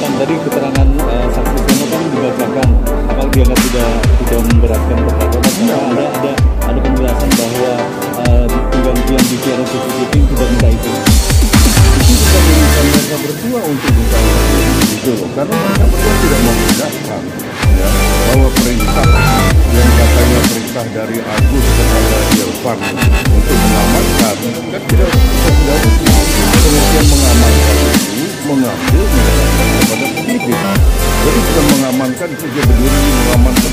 Kan tadi keterangan eh, saksi Sono kan dibacakan. Apakah dia tidak tidak memberatkan terdakwa karena ada ada ada penjelasan bahwa eh, penggantian di piano CCTV tidak minta itu itu bukan urusan berdua untuk bicara itu karena mereka berdua tidak mau ya bahwa perintah yang katanya perintah dari Agus kepada Irfan lebih daripada TV. Jadi kita mengamankan itu dia berdiri mengamankan